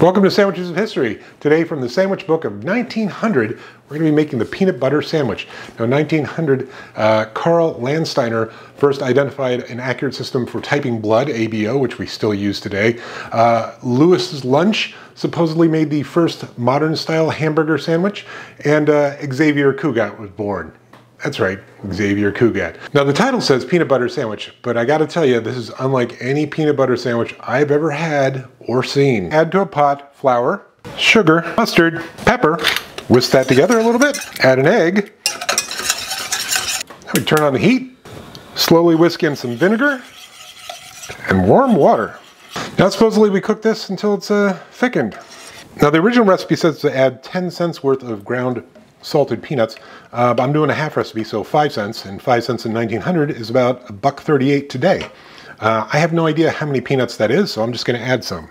Welcome to Sandwiches of History. Today from the Sandwich Book of 1900, we're going to be making the peanut butter sandwich. Now 1900, uh, Karl Landsteiner first identified an accurate system for typing blood, ABO, which we still use today. Uh, Louis Lunch supposedly made the first modern style hamburger sandwich, and uh, Xavier Cugat was born. That's right, Xavier Cugat. Now the title says peanut butter sandwich, but I gotta tell you, this is unlike any peanut butter sandwich I've ever had or seen. Add to a pot flour, sugar, mustard, pepper, whisk that together a little bit, add an egg, we turn on the heat, slowly whisk in some vinegar, and warm water. Now supposedly we cook this until it's uh, thickened. Now the original recipe says to add 10 cents worth of ground salted peanuts. Uh, I'm doing a half recipe, so five cents, and five cents in 1900 is about a buck 38 today. Uh, I have no idea how many peanuts that is, so I'm just gonna add some.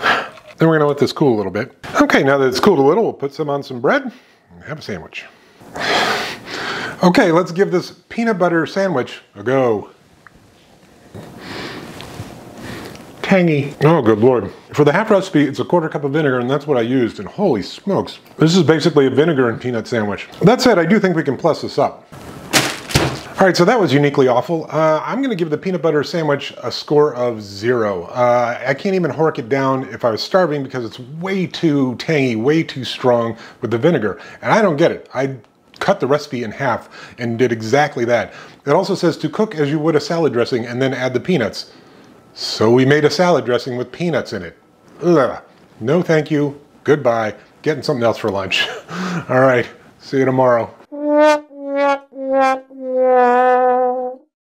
Then we're gonna let this cool a little bit. Okay, now that it's cooled a little, we'll put some on some bread and have a sandwich. Okay, let's give this peanut butter sandwich a go. tangy. Oh, good lord. For the half recipe, it's a quarter cup of vinegar, and that's what I used, and holy smokes. This is basically a vinegar and peanut sandwich. That said, I do think we can plus this up. All right, so that was uniquely awful. Uh, I'm gonna give the peanut butter sandwich a score of zero. Uh, I can't even hork it down if I was starving because it's way too tangy, way too strong with the vinegar. And I don't get it. I cut the recipe in half and did exactly that. It also says to cook as you would a salad dressing and then add the peanuts. So we made a salad dressing with peanuts in it. Ugh. No thank you. Goodbye. Getting something else for lunch. All right. See you tomorrow.